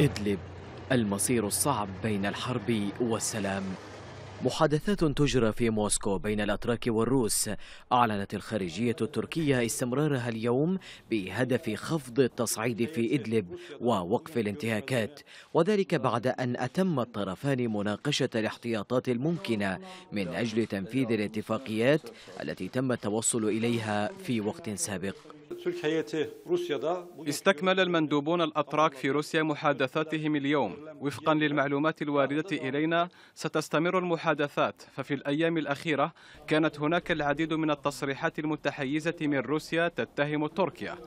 إدلب المصير الصعب بين الحرب والسلام. محادثات تجرى في موسكو بين الأتراك والروس. أعلنت الخارجية التركية استمرارها اليوم بهدف خفض التصعيد في إدلب ووقف الانتهاكات وذلك بعد أن أتم الطرفان مناقشة الاحتياطات الممكنة من أجل تنفيذ الاتفاقيات التي تم التوصل إليها في وقت سابق. استكمل المندوبون الأتراك في روسيا محادثاتهم اليوم. وفقا للمعلومات الواردة إلينا ستستمر المحادثات. ففي الأيام الأخيرة كانت هناك العديد من التصريحات المتحيزة من روسيا تتهم تركيا.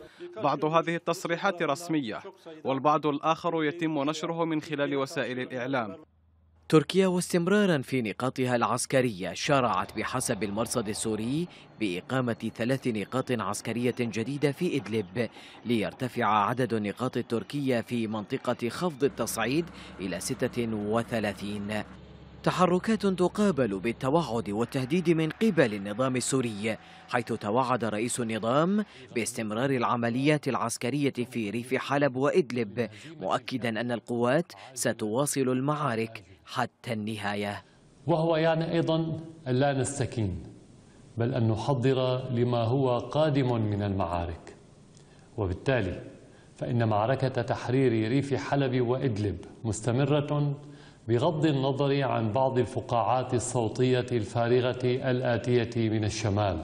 بعض هذه التصريحات رسمية والبعض الآخر يتم نشره من خلال وسائل الإعلام. تركيا واستمرارا في نقاطها العسكرية. شرعت بحسب المرصد السوري بإقامة ثلاث نقاط عسكرية جديدة في إدلب. ليرتفع عدد النقاط التركية في منطقة خفض التصعيد إلى 36 تحركات تقابل بالتوعد والتهديد من قبل النظام السوري حيث توعد رئيس النظام باستمرار العمليات العسكرية في ريف حلب وإدلب مؤكدا أن القوات ستواصل المعارك حتى النهاية. وهو يعني أيضا لا نستكين بل أن نحضر لما هو قادم من المعارك. وبالتالي فإن معركة تحرير ريف حلب وإدلب مستمرة بغض النظر عن بعض الفقاعات الصوتية الفارغة الآتية من الشمال.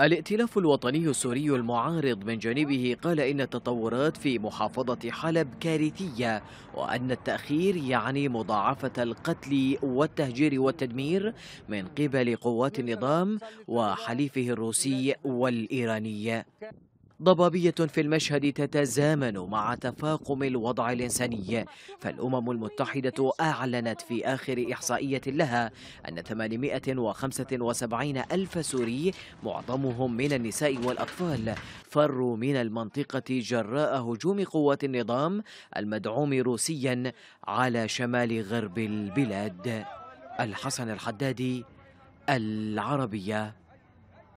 الائتلاف الوطني السوري المعارض من جانبه قال إن التطورات في محافظة حلب كارثية وأن التأخير يعني مضاعفة القتل والتهجير والتدمير من قبل قوات النظام وحليفه الروسي والإيراني. ضبابية في المشهد تتزامن مع تفاقم الوضع الإنساني. فالأمم المتحدة أعلنت في آخر إحصائية لها أن 875 ألف سوري معظمهم من النساء والأطفال فروا من المنطقة جراء هجوم قوات النظام المدعوم روسيا على شمال غرب البلاد. الحسن الحدادي العربية.